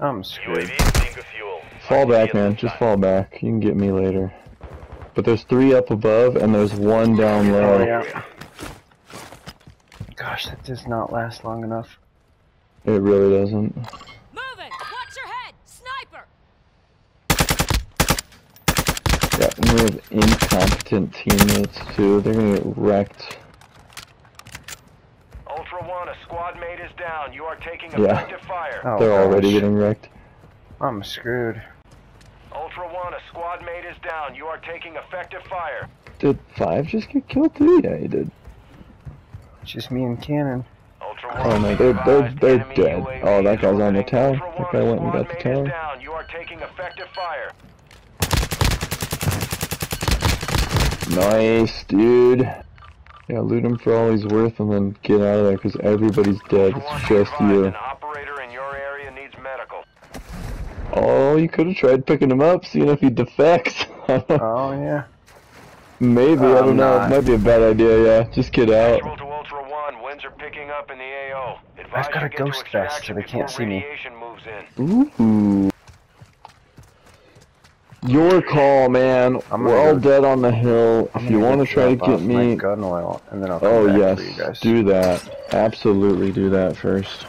I'm screwed. UAV bingo fuel. Fall back, man. Just fall back. You can get me later. But there's three up above, and there's one down Oh, low. yeah. Gosh, that does not last long enough. It really doesn't. Moving! Watch your head! Sniper! Yeah, and we have incompetent teammates too. They're gonna get wrecked. Ultra One, a squad mate is down. You are taking Yeah. effective fire. Oh, They're already getting wrecked. I'm screwed. Ultra One, a squad mate is down. You are taking effective fire. Did five just get killed too? Yeah, he did. It's just me and Cannon. Ultra Oh, One, no, they're- they're- they're dead. UAV Oh, that guy's on the tower. That guy went and got the tower. down. You are taking effective fire. Nice, dude. Yeah, loot him for all he's worth and then get out of there because everybody's dead. It's just you. An operator in your area needs medical. Oh, you could have tried picking him up, seeing if he defects. Oh, yeah. Maybe, I don't know. not. It might be a bad idea, yeah. Just get out. Actual to Ultra One, winds are picking up in the AO. Advise I've got a ghost vest so extraction they can't see me. radiation moves in. Ooh. Your call, man. I'm We're all go- dead on the hill. I'm If you want to try to get me... gun oil, and then I'll Oh, yes. for you guys. Do that. Absolutely do that first.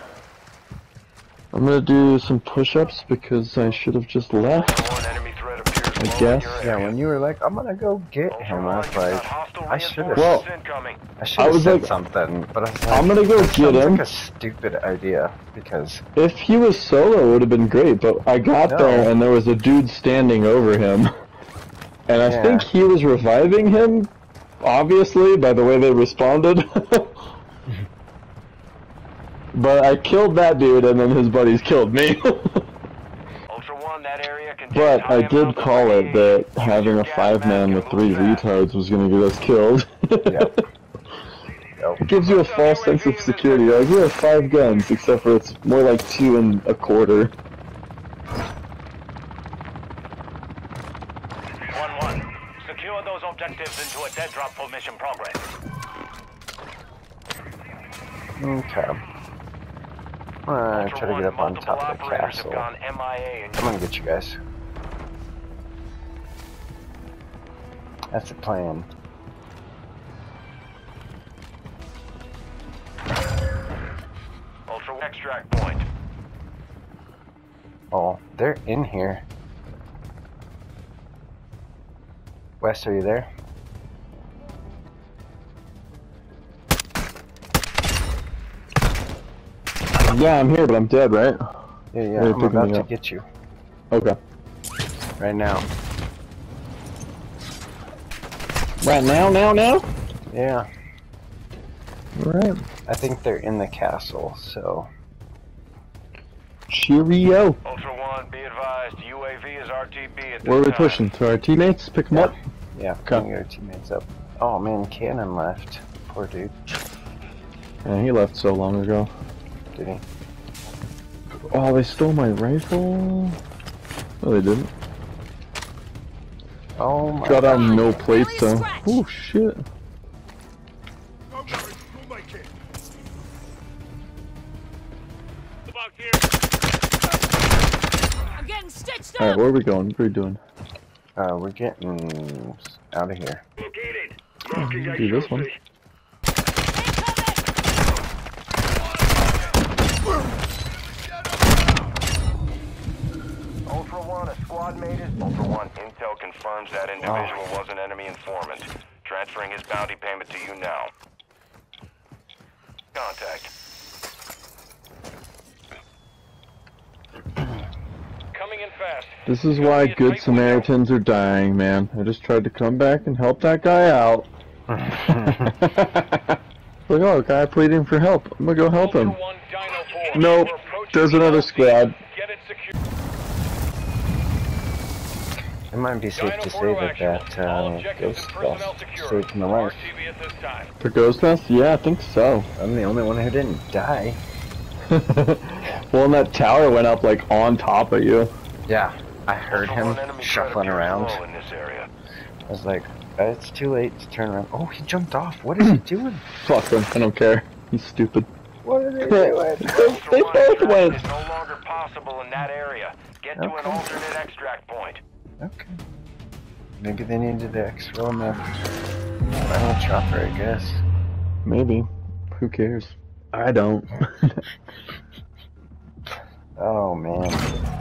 I'm gonna do some push-ups because I should have just left. Ultra One, enemy threat appears I guess. Yeah, when you were like, I'm gonna go get him, I was like, I should've- reinforcements Well. I should I have was said like- something, but I was like, I'm gonna go get him. like a stupid idea because If he was solo, it would have been great, but I got No. there and there was a dude standing over him. And I Yeah. think he was reviving him, obviously, by the way they responded. but I killed that dude and then his buddies killed me. Ultra that area contains but I did call it that having a five man with three move retards was gonna get us killed. Yep. Yep. It gives you a false sense of security. Like, we have five guns, except for it's more like two and a quarter. One one. Secure those objectives into a dead drop for mission progress. Okay. I'm gonna Ultra try to get up on top of the castle. I'm gonna get you guys. That's the plan. Ultra extract point. Oh, they're in here. Wes, are you there? Yeah, I'm here, but I'm dead, right? Yeah, yeah. They're I'm about to up. get you Okay. right now. Right now, now, now? Yeah, Alright. I think they're in the castle. So Cheerio. Ultra One, be advised, UAV is RTB at this Where are we time. pushing? To our teammates? Pick them Yeah. up? yeah, Okay. bring your teammates up. Oh man, Cannon left. Poor dude. Yeah, he left so long ago. Did he? Oh, they stole my rifle? No, they didn't. Oh my. Got out no Barely plates, though. Oh, shit. I'm getting stitched! Alright, where are we going? What are we doing? Uh, we're getting out of here. Do this one. Ultra One, a squad mate is Ultra One. Intel confirms that individual oh. was an enemy informant. Transferring his bounty payment to you now. Contact. Coming in fast. This is why good Samaritans are dying, man. I just tried to come back and help that guy out. Like, oh, guy pleading for help. I'm gonna go help him. Nope. There's another squad. Get it secure. It might be safe to say that that uh, ghost stuff saved my life. RTB at. The ghost vest? Yeah, I think so. I'm the only one who didn't die. well, and that tower went up like on top of you. Yeah, I heard him shuffling around. in this area. I was like, "Uh, it's too late to turn around. Oh, he jumped off. What is he doing? Fuck him. I don't care. He's stupid. What are they they doing? they both went. Is no longer possible. possible in that area. Get to an Okay. alternate extract point. Okay. Maybe they needed on the final chopper, I guess. Maybe. Who cares? I don't. Oh man.